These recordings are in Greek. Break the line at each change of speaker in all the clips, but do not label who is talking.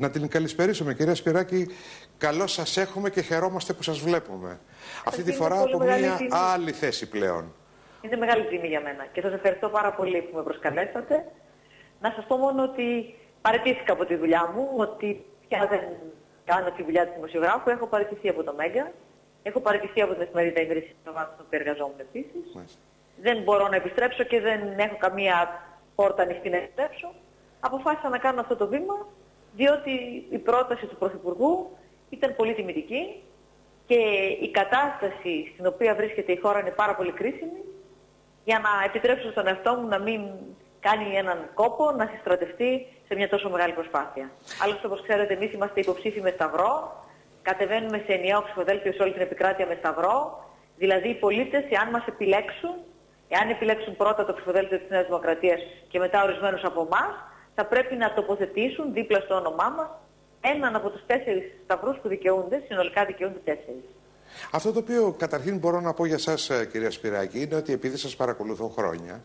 Να την καλησπερίσουμε, κυρία Σπυράκη. Καλώ σας έχουμε και χαιρόμαστε που σας βλέπουμε. Αυτή τη φορά από μια άλλη θέση πλέον.
Είναι μεγάλη τιμή για μένα και σας ευχαριστώ πάρα πολύ που με προσκαλέσατε. Να σας πω μόνο ότι παραιτήθηκα από τη δουλειά μου, ότι πια δεν κάνω τη δουλειά του δημοσιογράφου. Έχω παραιτηθεί από το Μέγκα. Έχω παραιτηθεί από την εφημερίδα Ινδρύση στον οποίο εργαζόμουν επίσης. Δεν μπορώ να επιστρέψω και δεν έχω καμία πόρτα ανοιχτή να επιστρέψω. Αποφάσισα να κάνω αυτό το βήμα, διότι η πρόταση του Πρωθυπουργού ήταν πολύ τιμητική και η κατάσταση στην οποία βρίσκεται η χώρα είναι πάρα πολύ κρίσιμη για να επιτρέψω στον εαυτό μου να μην κάνει έναν κόπο να συστρατευτεί σε μια τόσο μεγάλη προσπάθεια. Άλλωστε, όπως ξέρετε, εμείς είμαστε υποψήφοι με Σταυρό, κατεβαίνουμε σε ενιαίο ψηφοδέλτιο σε όλη την επικράτεια με Σταυρό. Δηλαδή, οι πολίτες, εάν μας επιλέξουν, εάν επιλέξουν πρώτα το ψηφοδέλτιο της Νέας Δημοκρατίας και μετά ορισμένους από εμάς, θα πρέπει να τοποθετήσουν δίπλα στο όνομά μας έναν από τους τέσσερις σταυρούς που δικαιούνται, συνολικά δικαιούνται τέσσερις.
Αυτό το οποίο καταρχήν μπορώ να πω για σας ε, κυρία Σπυράκη είναι ότι επειδή σας παρακολουθώ χρόνια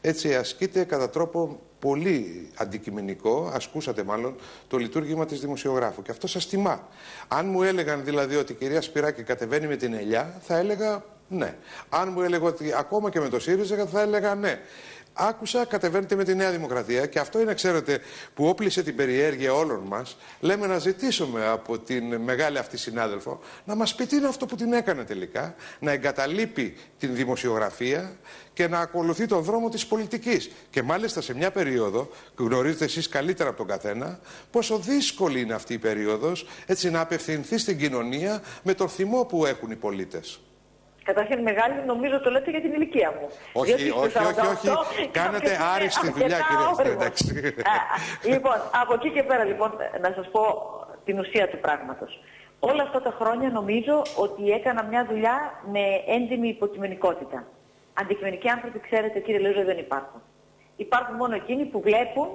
έτσι ασκείτε κατά τρόπο πολύ αντικειμενικό, ασκούσατε μάλλον, το λειτουργήμα της δημοσιογράφου. Και αυτό σας τιμά. Αν μου έλεγαν δηλαδή ότι η κυρία Σπυράκη κατεβαίνει με την ελιά, θα έλεγα ναι. Αν μου έλεγαν ότι ακόμα και με το ΣΥΡΙΖΑ, θα έλεγα ναι. Άκουσα, κατεβαίνετε με τη Νέα Δημοκρατία και αυτό είναι, ξέρετε, που όπλησε την περιέργεια όλων μας. Λέμε να ζητήσουμε από την μεγάλη αυτή συνάδελφο να μας πει τι είναι αυτό που την έκανε τελικά, να εγκαταλείπει την δημοσιογραφία και να ακολουθεί τον δρόμο της πολιτικής. Και μάλιστα σε μια περίοδο, που γνωρίζετε εσείς καλύτερα από τον καθένα, πόσο δύσκολη είναι αυτή η περίοδος έτσι να απευθυνθεί στην κοινωνία με το θυμό που έχουν οι πολίτες.
Καταρχήν μεγάλη, νομίζω το λέτε για την ηλικία μου.
Όχι, όχι, όχι, όχι, όχι. Κάνετε άριστη δουλειά, κύριε εντάξει.
λοιπόν, από εκεί και πέρα, λοιπόν, να σας πω την ουσία του πράγματος. Όλα αυτά τα χρόνια νομίζω ότι έκανα μια δουλειά με έντιμη υποκειμενικότητα. Αντικειμενικοί άνθρωποι, ξέρετε, κύριε Λέζο, δεν υπάρχουν. Υπάρχουν μόνο εκείνοι που βλέπουν,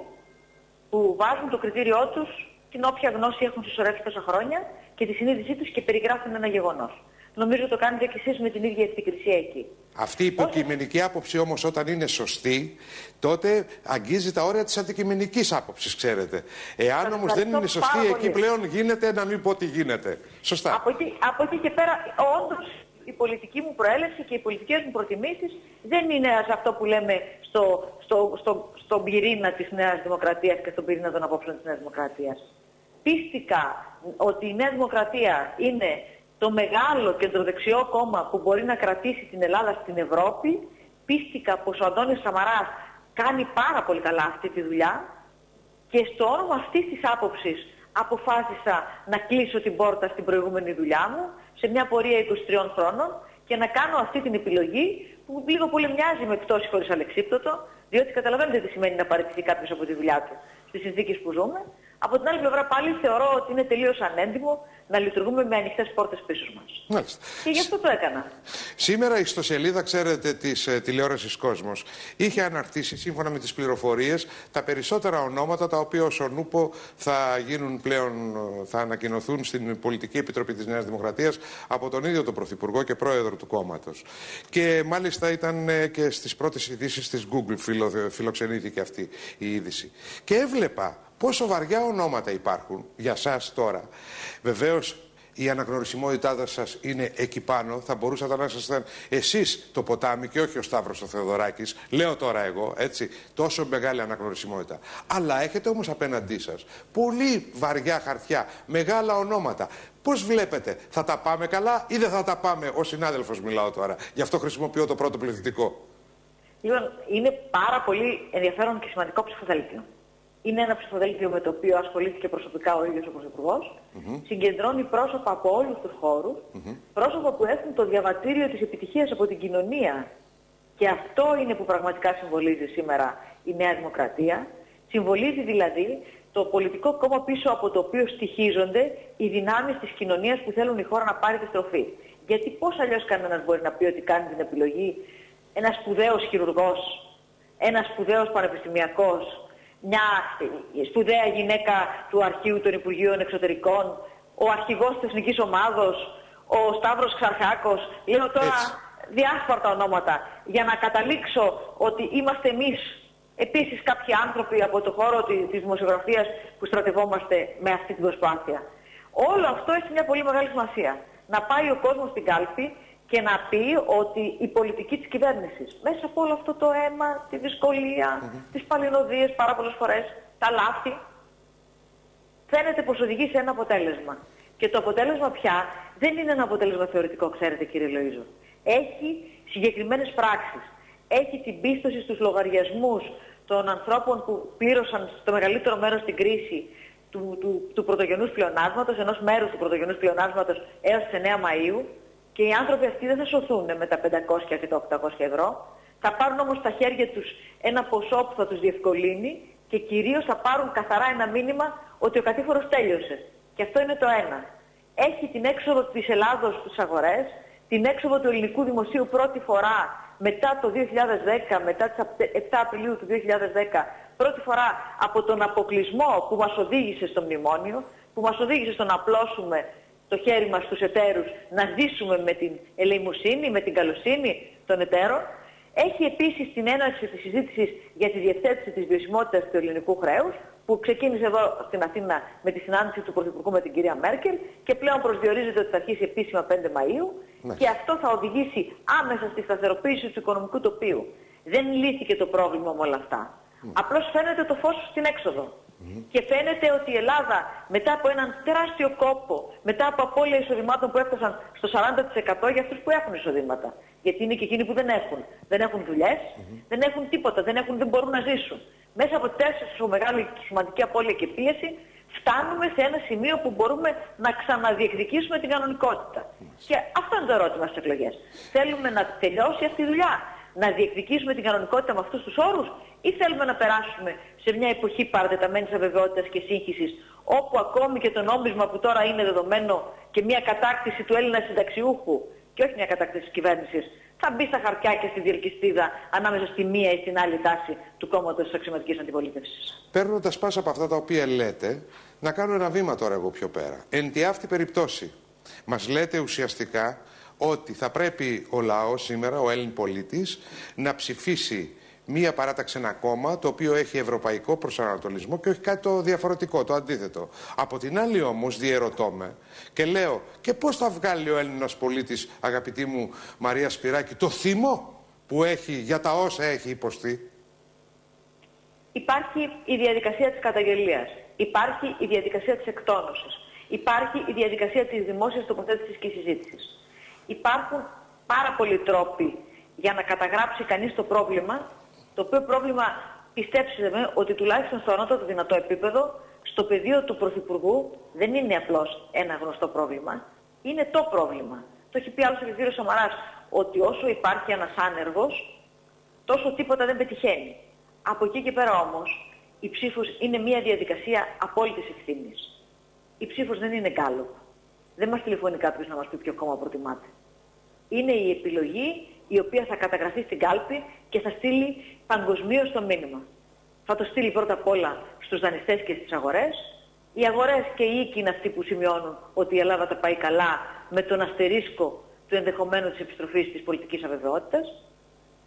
που βάζουν το κριτήριό τους, την όποια γνώση έχουν συσσωρεύσει τόσα χρόνια και τη συνείδησή τους και περιγράφουν ένα γεγονός. Νομίζω το κάνετε και εσείς με την ίδια επικρισία εκεί.
Αυτή η υποκειμενική άποψη όμως όταν είναι σωστή, τότε αγγίζει τα όρια της αντικειμενικής άποψης, ξέρετε. Εάν όμως δεν είναι σωστή, εκεί πλέον γίνεται να μην πω τι γίνεται. Σωστά.
Από εκεί, από εκεί και πέρα, όντως η πολιτική μου προέλευση και οι πολιτικές μου προτιμήσεις δεν είναι σε αυτό που λέμε στο, στο, στο, στον πυρήνα της Νέας Δημοκρατίας και στον πυρήνα των απόψεων της Νέας Δημοκρατίας. Πίστηκα ότι η Νέα Δημοκρατία είναι το μεγάλο κεντροδεξιό κόμμα που μπορεί να κρατήσει την Ελλάδα στην Ευρώπη, πίστηκα πως ο Αντώνης Σαμαράς κάνει πάρα πολύ καλά αυτή τη δουλειά και στο όνομα αυτής της άποψης αποφάσισα να κλείσω την πόρτα στην προηγούμενη δουλειά μου σε μια πορεία 23 χρόνων και να κάνω αυτή την επιλογή που λίγο πολύ μοιάζει με πτώση χωρίς αλεξίπτωτο, διότι καταλαβαίνετε τι σημαίνει να παραιτηθεί κάποιος από τη δουλειά του στις συνθήκες που ζούμε. Από την άλλη πλευρά πάλι θεωρώ ότι είναι τελείως ανέντιμο να λειτουργούμε με ανοιχτές πόρτες πίσω μας. Και γι' αυτό το έκανα.
Σήμερα η ιστοσελίδα, ξέρετε, της ε, τηλεόρασης Κόσμος είχε αναρτήσει σύμφωνα με τις πληροφορίες τα περισσότερα ονόματα τα οποία ως Νούπο θα γίνουν πλέον, ε, θα ανακοινωθούν στην Πολιτική Επιτροπή της Νέας Δημοκρατίας από τον ίδιο τον Πρωθυπουργό και πρόεδρο του κόμματος. Και μάλιστα ήταν ε, και στις πρώτες ειδήσεις της Google φιλο, φιλοξενήθηκε αυτή η είδηση. Και έβλεπα πόσο βαριά ονόματα υπάρχουν για σας τώρα. Βεβαίως η αναγνωρισιμότητά σας είναι εκεί πάνω. Θα μπορούσατε να ήσασταν εσείς το ποτάμι και όχι ο Σταύρος ο Θεοδωράκης. Λέω τώρα εγώ, έτσι. Τόσο μεγάλη αναγνωρισιμότητα. Αλλά έχετε όμως απέναντί σας πολύ βαριά χαρτιά, μεγάλα ονόματα. Πώς βλέπετε, θα τα πάμε καλά ή δεν θα τα πάμε, ο συνάδελφος μιλάω τώρα. Γι' αυτό χρησιμοποιώ το πρώτο πληθυντικό.
Λοιπόν, είναι πάρα πολύ ενδιαφέρον και σημαντικό ψηφοδέλτιο είναι ένα ψηφοδέλτιο με το οποίο ασχολήθηκε προσωπικά ο ίδιος ο Πρωθυπουργός. Mm Συγκεντρώνει πρόσωπα από όλους τους χώρους, πρόσωπα που έχουν το διαβατήριο της επιτυχίας από την κοινωνία. Και αυτό είναι που πραγματικά συμβολίζει σήμερα η Νέα Δημοκρατία. Συμβολίζει δηλαδή το πολιτικό κόμμα πίσω από το οποίο στοιχίζονται οι δυνάμεις της κοινωνίας που θέλουν η χώρα να πάρει τη στροφή. Γιατί πώς αλλιώς κανένας μπορεί να πει ότι κάνει την επιλογή ένας σπουδαίος χειρουργός, ένας σπουδαίος πανεπιστημιακός, μια σπουδαία γυναίκα του αρχείου των Υπουργείων Εξωτερικών, ο αρχηγός της Εθνικής Ομάδος, ο Σταύρος Ξαρχάκος, λέω τώρα διάσπαρτα ονόματα, για να καταλήξω ότι είμαστε εμείς Επίσης κάποιοι άνθρωποι από το χώρο της δημοσιογραφίας που στρατευόμαστε με αυτή την προσπάθεια. Όλο αυτό έχει μια πολύ μεγάλη σημασία. Να πάει ο κόσμος στην κάλπη και να πει ότι η πολιτική της κυβέρνησης μέσα από όλο αυτό το αίμα, τη δυσκολία, mm -hmm. τις παλινοδίες πάρα πολλές φορές, τα λάθη, φαίνεται πως οδηγεί σε ένα αποτέλεσμα. Και το αποτέλεσμα πια δεν είναι ένα αποτέλεσμα θεωρητικό, ξέρετε κύριε Λοΐζο. Έχει συγκεκριμένες πράξεις. Έχει την πίστοση στους λογαριασμούς των ανθρώπων που πλήρωσαν στο μεγαλύτερο μέρος την κρίση του, του, του πρωτογενούς πλεονάσματος, ενός μέρους του πρωτογενούς πλεονάσματος έως τις 9 Μαΐου και οι άνθρωποι αυτοί δεν θα σωθούν με τα 500 και τα 800 ευρώ. Θα πάρουν όμως στα χέρια τους ένα ποσό που θα τους διευκολύνει και κυρίως θα πάρουν καθαρά ένα μήνυμα ότι ο κατήφορος τέλειωσε. Και αυτό είναι το ένα. Έχει την έξοδο της Ελλάδος στις αγορές, την έξοδο του ελληνικού δημοσίου πρώτη φορά μετά το 2010, μετά τις 7 Απριλίου του 2010, πρώτη φορά από τον αποκλεισμό που μας οδήγησε στο μνημόνιο, που μας οδήγησε στο να απλώσουμε το χέρι μας στους εταίρους, να ζήσουμε με την ελεημοσύνη, με την καλοσύνη των εταίρων. Έχει επίσης την έναρξη της συζήτησης για τη διευθέτηση της βιωσιμότητας του ελληνικού χρέους, που ξεκίνησε εδώ στην Αθήνα με τη συνάντηση του Πρωθυπουργού με την κυρία Μέρκελ και πλέον προσδιορίζεται ότι θα αρχίσει επίσημα 5 Μαΐου ναι. και αυτό θα οδηγήσει άμεσα στη σταθεροποίηση του οικονομικού τοπίου. Δεν λύθηκε το πρόβλημα με όλα αυτά. Mm. Απλώς φαίνεται το φως στην έξοδο. Και φαίνεται ότι η Ελλάδα μετά από έναν τεράστιο κόπο, μετά από απώλεια εισοδημάτων που έφτασαν στο 40% για αυτούς που έχουν εισοδήματα. Γιατί είναι και εκείνοι που δεν έχουν. Δεν έχουν δουλειές, δεν έχουν τίποτα, δεν, έχουν, δεν μπορούν να ζήσουν. Μέσα από τόσο μεγάλη και σημαντική απώλεια και πίεση φτάνουμε σε ένα σημείο που μπορούμε να ξαναδιεκδικήσουμε την κανονικότητα. Και αυτό είναι το ερώτημα στις εκλογές. Θέλουμε να τελειώσει αυτή η δουλειά να διεκδικήσουμε την κανονικότητα με αυτούς τους όρους ή θέλουμε να περάσουμε σε μια εποχή παρατεταμένης αβεβαιότητας και σύγχυσης όπου ακόμη και το νόμισμα που τώρα είναι δεδομένο και μια κατάκτηση του Έλληνα συνταξιούχου και όχι μια κατάκτηση της κυβέρνησης θα μπει στα χαρτιά και στη διελκυστίδα ανάμεσα στη μία ή στην άλλη τάση του κόμματος της αξιωματικής αντιπολίτευσης.
Παίρνοντας πάσα από αυτά τα οποία λέτε, να κάνω ένα βήμα τώρα εγώ πιο πέρα. Εν τη αυτή περιπτώσει, μας λέτε ουσιαστικά ότι θα πρέπει ο λαός σήμερα, ο Έλλην πολίτης, να ψηφίσει μία παράταξη, ένα κόμμα το οποίο έχει ευρωπαϊκό προσανατολισμό και όχι κάτι το διαφορετικό, το αντίθετο. Από την άλλη όμως διαιρωτώ με και λέω και πώς θα βγάλει ο Έλληνας πολίτης, αγαπητή μου Μαρία Σπυράκη, το θυμό που έχει για τα όσα έχει υποστεί;
Υπάρχει η διαδικασία της καταγγελίας. Υπάρχει η διαδικασία της εκτόνωσης. Υπάρχει η διαδικασία της δημόσιας τοποθέτησης και συζήτησης. Υπάρχουν πάρα πολλοί τρόποι για να καταγράψει κανείς το πρόβλημα, το οποίο πρόβλημα πιστέψτε με ότι τουλάχιστον στο ανώτατο δυνατό επίπεδο, στο πεδίο του Πρωθυπουργού δεν είναι απλώς ένα γνωστό πρόβλημα, είναι το πρόβλημα. Το έχει πει άλλωστε και ο κ. Σαμαράς, ότι όσο υπάρχει ένας άνεργος, τόσο τίποτα δεν πετυχαίνει. Από εκεί και πέρα όμως, η ψήφος είναι μια διαδικασία απόλυτης ευθύνης. Η ψήφος δεν είναι γκάλωπ. Δεν μας τηλεφωνεί κάποιος να μας πει ποιο κόμμα προτιμάτε είναι η επιλογή η οποία θα καταγραφεί στην κάλπη και θα στείλει παγκοσμίως το μήνυμα. Θα το στείλει πρώτα απ' όλα στους δανειστές και στις αγορές. Οι αγορές και οι οίκοι είναι αυτοί που σημειώνουν ότι η Ελλάδα τα πάει καλά με τον αστερίσκο του ενδεχομένου της επιστροφής της πολιτικής αβεβαιότητας.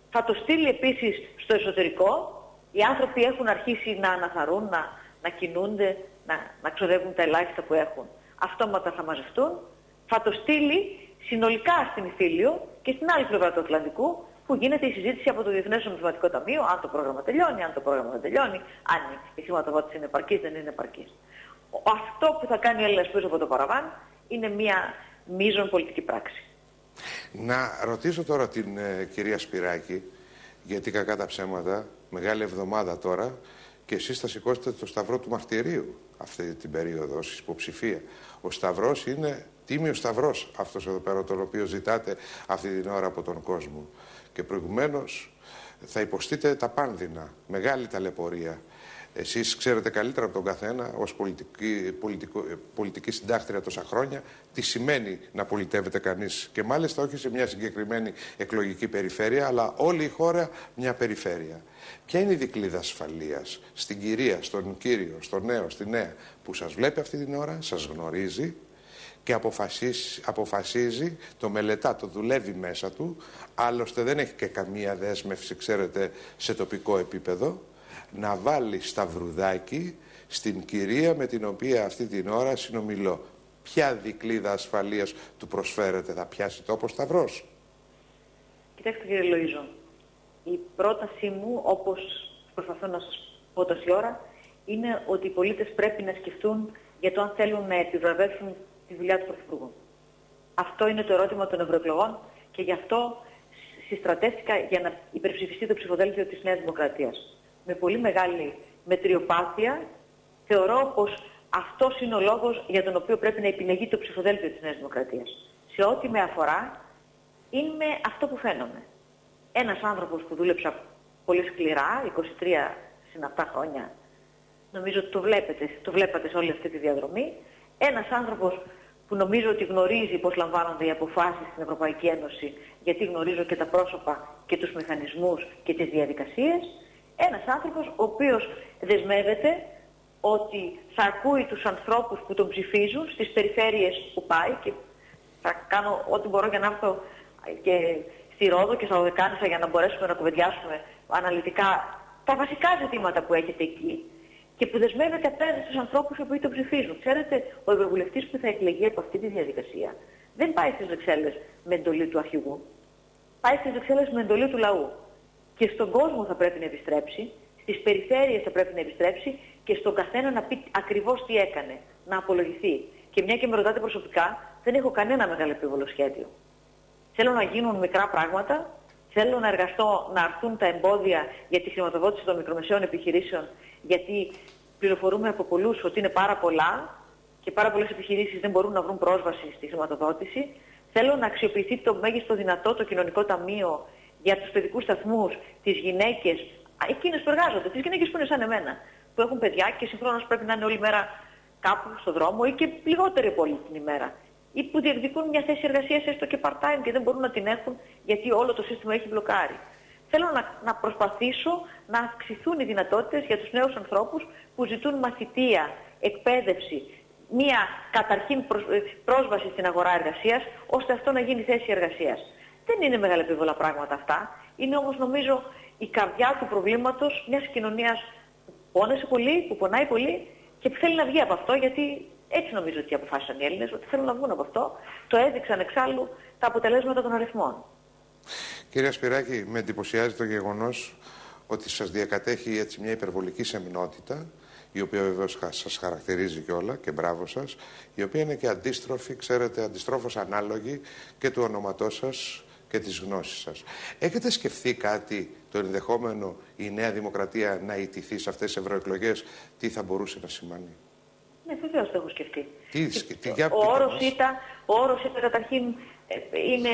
Θα το στείλει επίσης στο εσωτερικό. Οι άνθρωποι έχουν αρχίσει να αναθαρούν, να, να κινούνται, να, να ξοδεύουν τα ελάχιστα που έχουν. Αυτόματα θα μαζευτούν. Θα το στείλει συνολικά στην Ιφίλιο και στην άλλη πλευρά του Ατλαντικού που γίνεται η συζήτηση από το Διεθνές Νομισματικό Ταμείο αν το πρόγραμμα τελειώνει, αν το πρόγραμμα δεν τελειώνει, αν η χρηματοδότηση είναι επαρκής, δεν είναι επαρκής. Αυτό που θα κάνει ο Έλληνας πίσω από το παραβάν είναι μια μείζον πολιτική πράξη.
Να ρωτήσω τώρα την ε, κυρία Σπυράκη, γιατί κακά τα ψέματα, μεγάλη εβδομάδα τώρα, και εσείς θα σηκώσετε το σταυρό του μαρτυρίου αυτή την περίοδο ως υποψηφία. Ο σταυρός είναι τίμιος σταυρός αυτός εδώ πέρα, τον οποίο ζητάτε αυτή την ώρα από τον κόσμο. Και προηγουμένως θα υποστείτε τα πάνδυνα, μεγάλη ταλαιπωρία. Εσείς ξέρετε καλύτερα από τον καθένα, ως πολιτική, πολιτικό, πολιτική συντάκτρια τόσα χρόνια, τι σημαίνει να πολιτεύεται κανείς. Και μάλιστα όχι σε μια συγκεκριμένη εκλογική περιφέρεια, αλλά όλη η χώρα μια περιφέρεια. Ποια είναι η δικλίδα ασφαλείας στην κυρία, στον κύριο, στον νέο, στη νέα, που σας βλέπει αυτή την ώρα, σας γνωρίζει, και αποφασίζει, αποφασίζει, το μελετά, το δουλεύει μέσα του, άλλωστε δεν έχει και καμία δέσμευση, ξέρετε, σε τοπικό επίπεδο, να βάλει σταυρουδάκι στην κυρία με την οποία αυτή την ώρα συνομιλώ. Ποια δικλίδα ασφαλείας του προσφέρεται, θα πιάσει τόπο σταυρός;
Κοιτάξτε κύριε Λοΐζο, η πρότασή μου, όπως προσπαθώ να σας πω τόση ώρα, είναι ότι οι πολίτες πρέπει να σκεφτούν για το αν θέλουν να επιβραβεύσουν τη δουλειά του Πρωθυπουργού. Αυτό είναι το ερώτημα των ευρωεκλογών και γι' αυτό συστρατεύτηκα για να υπερψηφιστεί το ψηφοδέλτιο της Νέας Δημοκρατίας. Με πολύ μεγάλη μετριοπάθεια θεωρώ πως αυτός είναι ο λόγος για τον οποίο πρέπει να επιλεγεί το ψηφοδέλτιο της Νέας Δημοκρατίας. Σε ό,τι με αφορά, είμαι αυτό που φαίνομαι. Ένας άνθρωπος που δούλεψα πολύ σκληρά, 23 συναπτά χρόνια, νομίζω ότι το βλέπετε, το βλέπατε σε όλη αυτή τη διαδρομή. Ένας άνθρωπος που νομίζω ότι γνωρίζει πώς λαμβάνονται οι αποφάσεις στην Ευρωπαϊκή Ένωση, γιατί γνωρίζω και τα πρόσωπα και τους μηχανισμούς και τις διαδικασίες. Ένας άνθρωπος ο οποίος δεσμεύεται ότι θα ακούει τους ανθρώπους που τον ψηφίζουν στις περιφέρειες που πάει και θα κάνω ό,τι μπορώ για να έρθω και στη Ρόδο και στα Οδεκάνησα για να μπορέσουμε να κουβεντιάσουμε αναλυτικά τα βασικά ζητήματα που έχετε εκεί και που δεσμεύεται απέναντι στους ανθρώπους που τον ψηφίζουν. Ξέρετε, ο Ευρωβουλευτής που θα εκλεγεί από αυτή τη διαδικασία δεν πάει στις Βρυξέλλες με εντολή του αρχηγού. Πάει στις Βρυξέλλες με εντολή του λαού. Και στον κόσμο θα πρέπει να επιστρέψει, στις περιφέρειες θα πρέπει να επιστρέψει και στον καθένα να πει ακριβώς τι έκανε, να απολογηθεί. Και μια και με ρωτάτε προσωπικά, δεν έχω κανένα μεγάλο επίβολο σχέδιο. Θέλω να γίνουν μικρά πράγματα, θέλω να εργαστώ να αρθούν τα εμπόδια για τη χρηματοδότηση των μικρομεσαίων επιχειρήσεων, γιατί πληροφορούμε από πολλούς ότι είναι πάρα πολλά και πάρα πολλές επιχειρήσεις δεν μπορούν να βρουν πρόσβαση στη χρηματοδότηση. Θέλω να αξιοποιηθεί το μέγιστο δυνατό το κοινωνικό ταμείο για τους παιδικούς σταθμούς, τις γυναίκες, εκείνες που εργάζονται, τις γυναίκες που είναι σαν εμένα, που έχουν παιδιά και συγχρόνως πρέπει να είναι όλη μέρα κάπου στο δρόμο ή και λιγότερη από όλη την ημέρα. Ή που διεκδικούν μια θέση εργασίας έστω και part-time και δεν μπορούν να την έχουν γιατί όλο το σύστημα έχει μπλοκάρει. Θέλω να, να προσπαθήσω να αυξηθούν οι δυνατότητες για τους νέους ανθρώπους που ζητούν μαθητεία, εκπαίδευση, μία καταρχήν ε, πρόσβαση στην αγορά εργασίας, ώστε αυτό να γίνει θέση εργασίας. Δεν είναι μεγάλα επίβολα πράγματα αυτά. Είναι όμως νομίζω η καρδιά του προβλήματος μιας κοινωνίας πόνεσε πολύ, που πονάει πολύ και που θέλει να βγει από αυτό, γιατί έτσι νομίζω ότι αποφάσισαν οι Έλληνες, ότι θέλουν να βγουν από αυτό. Το έδειξαν εξάλλου τα αποτελέσματα των αριθμών.
Κυρία Σπυράκη, με εντυπωσιάζει το γεγονός ότι σας διακατέχει έτσι μια υπερβολική σεμνότητα, η οποία βεβαίως σας χαρακτηρίζει κιόλα και μπράβο σας, η οποία είναι και αντίστροφη, ξέρετε, αντιστρόφως ανάλογη και του ονοματός σας και της γνώσης σας. Έχετε σκεφτεί κάτι το ενδεχόμενο η Νέα Δημοκρατία να ητηθεί σε αυτές τις ευρωεκλογές, τι θα μπορούσε να σημαίνει.
Ναι, βεβαίως το έχω σκεφτεί.
Τι, τι,
ο, όρος ήταν, ο όρος ήταν καταρχήν ε, είναι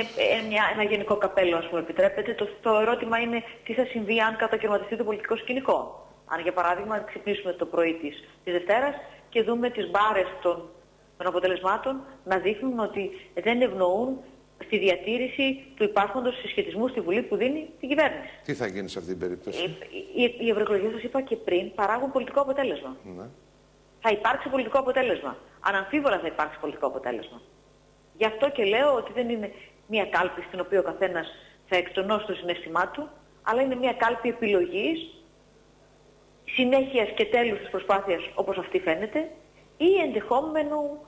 μια, ένα γενικό καπέλο, ας πούμε, επιτρέπετε. Το, το ερώτημα είναι τι θα συμβεί αν κατακαιρματιστεί το πολιτικό σκηνικό. Αν, για παράδειγμα, ξυπνήσουμε το πρωί της, της Δευτέρας και δούμε τις μπάρες των, των αποτελεσμάτων να δείχνουν ότι δεν ευνοούν στη διατήρηση του υπάρχοντος συσχετισμού στη Βουλή που δίνει την κυβέρνηση.
Τι θα γίνει σε αυτή την περίπτωση;
Οι, οι, οι ευρωεκλογές, σας είπα και πριν, παράγουν πολιτικό αποτέλεσμα. Ναι. Θα υπάρξει πολιτικό αποτέλεσμα. Αναμφίβολα θα υπάρξει πολιτικό αποτέλεσμα. Γι' αυτό και λέω ότι δεν είναι μια κάλπη στην οποία ο καθένας θα εκτονώσει το συνέστημά του, αλλά είναι μια κάλπη επιλογής, συνέχειας και τέλους της προσπάθειας όπως αυτή φαίνεται, ή ενδεχόμενου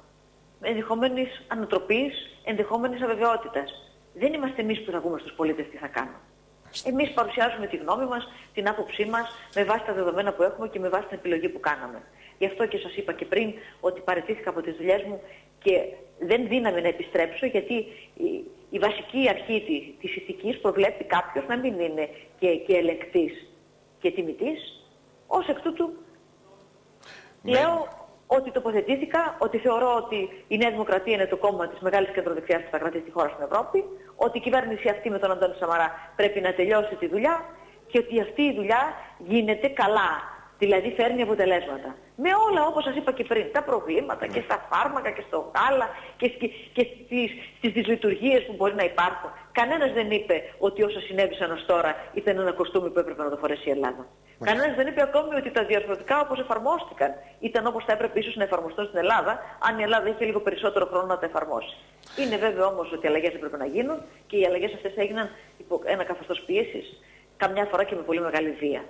ενδεχόμενης ανατροπής, ενδεχόμενης αβεβαιότητας. Δεν είμαστε εμείς που θα πούμε στους πολίτες τι θα κάνουν. Εμείς παρουσιάζουμε τη γνώμη μας, την άποψή μας, με βάση τα δεδομένα που έχουμε και με βάση την επιλογή που κάναμε. Γι' αυτό και σας είπα και πριν ότι παραιτήθηκα από τις δουλειές μου και δεν δύναμη να επιστρέψω γιατί η, η βασική αρχή της, της ηθικής προβλέπει κάποιος να μην είναι και, και ελεκτής και τιμητής. Ως εκ τούτου λέω ότι τοποθετήθηκα, ότι θεωρώ ότι η Νέα Δημοκρατία είναι το κόμμα της μεγάλης κεντροδεξιάς που θα κρατήσει τη χώρα στην Ευρώπη, ότι η κυβέρνηση αυτή με τον Αντώνη Σαμαρά πρέπει να τελειώσει τη δουλειά και ότι αυτή η δουλειά γίνεται καλά Δηλαδή φέρνει αποτελέσματα. Με όλα όπως σας είπα και πριν, τα προβλήματα και στα φάρμακα και στο γάλα και, και στις, στις δυσλειτουργίες που μπορεί να υπάρχουν. Κανένας δεν είπε ότι όσα συνέβησαν ως τώρα ήταν ένα κοστούμι που έπρεπε να το φορέσει η Ελλάδα. Μάλιστα. Κανένας δεν είπε ακόμη ότι τα διαρθρωτικά όπως εφαρμόστηκαν ήταν όπως θα έπρεπε ίσως να εφαρμοστούν στην Ελλάδα, αν η Ελλάδα είχε λίγο περισσότερο χρόνο να τα εφαρμόσει. Είναι βέβαιο όμως ότι οι αλλαγές έπρεπε να γίνουν και οι αλλαγές αυτές έγιναν υπό ένα καθεστώς πίεσης, καμιά φορά και με πολύ μεγάλη βία.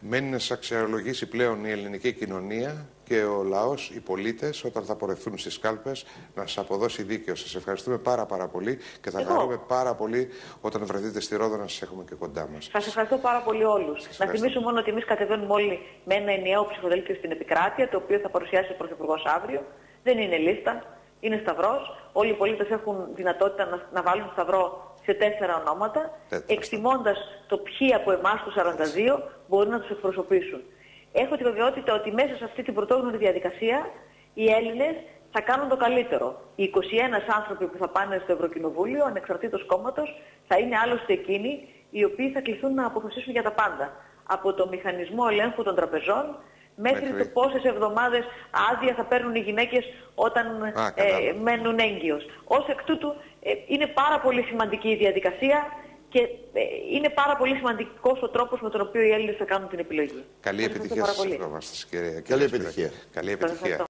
Μένει να σας αξιολογήσει πλέον η ελληνική κοινωνία και ο λαός, οι πολίτες, όταν θα πορευθούν στις κάλπες, να σας αποδώσει δίκαιο. Σας ευχαριστούμε πάρα, πάρα πολύ και θα χαρούμε πάρα πολύ όταν βρεθείτε στη Ρόδο να σας έχουμε και κοντά μας.
Σας ευχαριστώ πάρα πολύ όλους. Να θυμίσω μόνο ότι εμείς κατεβαίνουμε όλοι με ένα ενιαίο ψηφοδέλτιο στην επικράτεια, το οποίο θα παρουσιάσει ο Πρωθυπουργός αύριο. Δεν είναι λίστα, είναι σταυρός. Όλοι οι πολίτες έχουν δυνατότητα να, να βάλουν σταυρό σε τέσσερα ονόματα, εκτιμώντας το ποιοι από εμάς του 42 μπορούν να τους εκπροσωπήσουν. Έχω τη βεβαιότητα ότι μέσα σε αυτή την πρωτόγνωρη διαδικασία οι Έλληνες θα κάνουν το καλύτερο. Οι 21 άνθρωποι που θα πάνε στο Ευρωκοινοβούλιο, ανεξαρτήτως κόμματος, θα είναι άλλωστε εκείνοι οι οποίοι θα κληθούν να αποφασίσουν για τα πάντα. Από το μηχανισμό ελέγχου των τραπεζών μέχρι, το πόσες εβδομάδες άδεια θα παίρνουν οι γυναίκες όταν ε, μένουν έγκυος. Ω εκ τούτου ε, είναι πάρα πολύ σημαντική η διαδικασία και ε, είναι πάρα πολύ σημαντικός ο τρόπος με τον οποίο οι Έλληνες θα κάνουν την επιλογή.
Καλή επιτυχία σα. Καλή
επιτυχία.
Καλή επιτυχία.